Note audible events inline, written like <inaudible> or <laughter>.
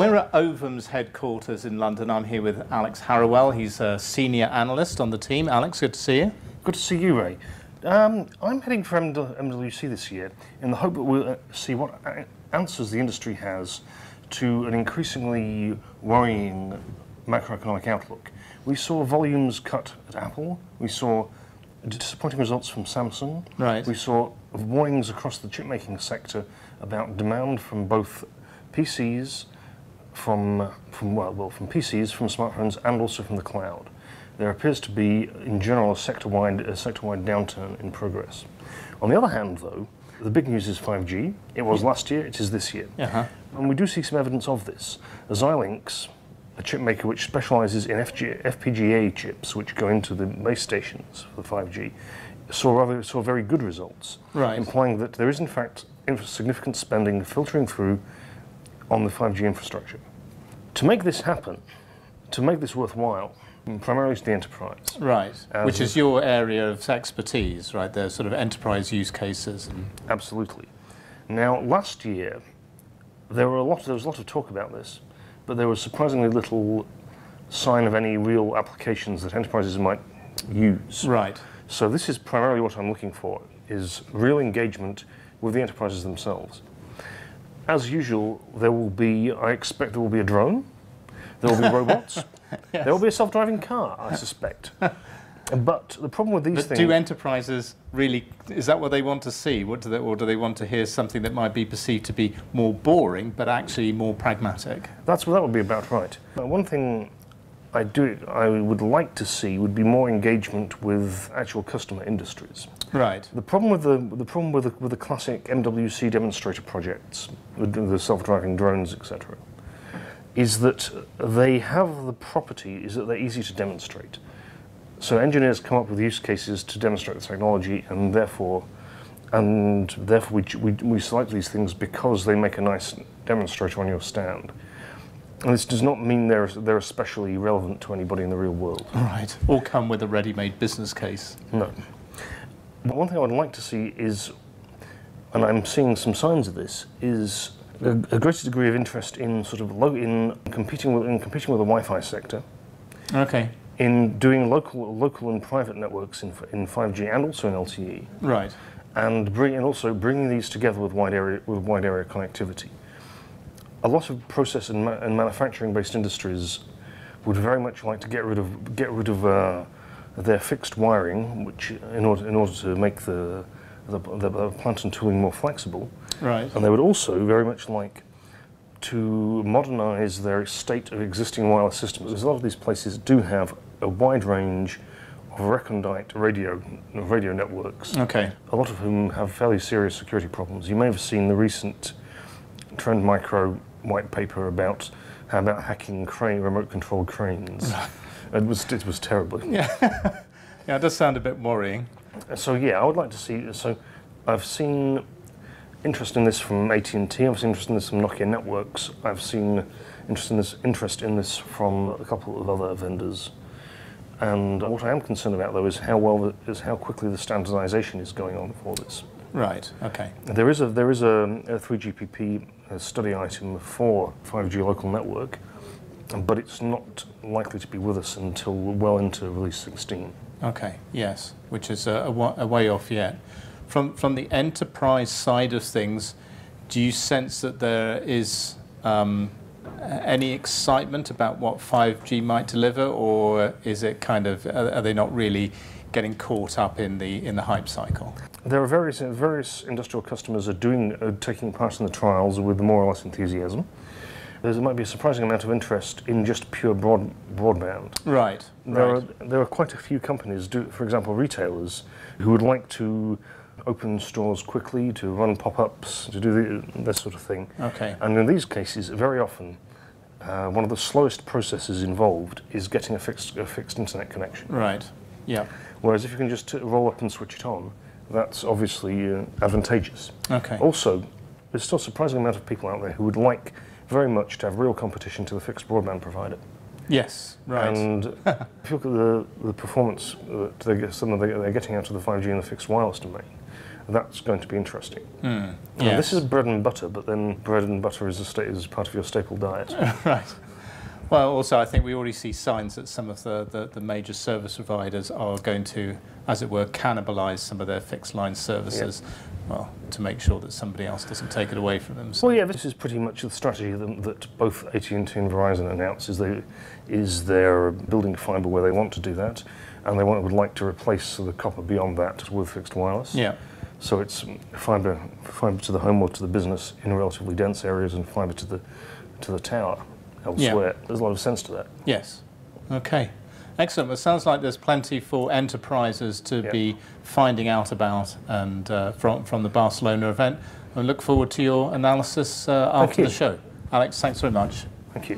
We're at Ovum's headquarters in London. I'm here with Alex Harrowell. He's a senior analyst on the team. Alex, good to see you. Good to see you, Ray. Um, I'm heading for MWC this year in the hope that we'll uh, see what answers the industry has to an increasingly worrying macroeconomic outlook. We saw volumes cut at Apple. We saw disappointing results from Samsung. Right. We saw warnings across the chip making sector about demand from both PCs, from, from well, well, from PCs, from smartphones, and also from the cloud. There appears to be, in general, a sector-wide, a sector-wide downturn in progress. On the other hand, though, the big news is 5G. It was last year, it is this year. Uh-huh. And we do see some evidence of this. Xilinx, a chip maker which specializes in FG, FPGA chips, which go into the base stations for 5G, saw, rather, saw very good results, right. implying that there is, in fact, significant spending filtering through on the 5G infrastructure. To make this happen, to make this worthwhile, primarily to the enterprise. Right, which is your area of expertise, right? There's sort of enterprise use cases. And Absolutely. Now, last year, there, were a lot, there was a lot of talk about this, but there was surprisingly little sign of any real applications that enterprises might use. Right. So this is primarily what I'm looking for, is real engagement with the enterprises themselves. As usual, there will be, I expect there will be a drone, there will be <laughs> robots, yes. there will be a self-driving car, I <laughs> suspect. but the problem with these but things... do enterprises really, is that what they want to see? What do they, or do they want to hear something that might be perceived to be more boring, but actually more pragmatic? That's what that would be about right. One thing I do I would like to see would be more engagement with actual customer industries. Right. The problem with the the problem with the, with the classic MWC demonstrator projects, with the self-driving drones, etc., is that they have the property is that they're easy to demonstrate. So engineers come up with use cases to demonstrate the technology, and therefore, and therefore we, we, we select these things because they make a nice demonstrator on your stand. And this does not mean they're, they're especially relevant to anybody in the real world. Right. Or come with a ready-made business case. No. But one thing I would like to see is, and I'm seeing some signs of this, is a, a greater degree of interest in sort of low, in competing with in competing with the Wi-Fi sector. Okay. In doing local local and private networks in in 5G and also in LTE. Right. And bring and also bringing these together with wide area with wide area connectivity a lot of process and, ma and manufacturing-based industries would very much like to get rid of get rid of uh, their fixed wiring, which in order in order to make the the, the plant and tooling more flexible. Right. And they would also very much like to modernize their state of existing wireless systems. Because a lot of these places do have a wide range of recondite radio radio networks. Okay. A lot of whom have fairly serious security problems. You may have seen the recent Trend Micro white paper about how about hacking crane, remote controlled cranes. it was it was terrible. <laughs> Yeah, yeah, it does sound a bit worrying. So yeah, I would like to see. So I've seen interest in this from AT&T. I've seen interest in this from Nokia Networks. I've seen interest in this interest in this from a couple of other vendors. And what I am concerned about though is how well is how quickly the standardization is going on for this. Right. Okay. There is a there is a, a 3GPP study item for 5G local network, but it's not likely to be with us until well into release 16. Okay. Yes, which is a, a, a way off yet. From from the enterprise side of things, do you sense that there is um, any excitement about what 5G might deliver, or is it kind of are they not really getting caught up in the in the hype cycle? There are various various industrial customers are doing are taking part in the trials with more or less enthusiasm. There might be a surprising amount of interest in just pure broad, broadband. Right. There right. are there are quite a few companies, do, for example, retailers, who would like to open stores quickly, to run pop-ups, to do the, this sort of thing. Okay. And in these cases, very often, uh, one of the slowest processes involved is getting a fixed a fixed internet connection. Right. Yeah. Whereas if you can just roll up and switch it on, that's obviously uh, advantageous. Okay. Also, there's still a surprising amount of people out there who would like very much to have real competition to the fixed broadband provider. Yes, right. And <laughs> if you look at the, the performance that they get, some of the, they're getting out of the 5G and the fixed wireless domain, That's going to be interesting. Mm. Now, Yes. This is bread and butter, but then bread and butter is, a sta- is part of your staple diet. <laughs> right. Well, also, I think we already see signs that some of the, the, the major service providers are going to, as it were, cannibalize some of their fixed line services, well, to make sure that somebody else doesn't take it away from them. So, Well, yeah, this is pretty much the strategy that, that both AT&T and Verizon announced. Is they is they're building fibre where they want to do that, and they want, would like to replace the copper beyond that with fixed wireless. yeah. So it's fibre fibre to the home or to the business in relatively dense areas, and fibre to the to the tower elsewhere. There's a lot of sense to that. Yes. Okay. Excellent. Well, it sounds like there's plenty for enterprises to Yeah. be finding out about and uh, from, from the Barcelona event. I look forward to your analysis uh, after you. the show. Alex, thanks very much. Thank you.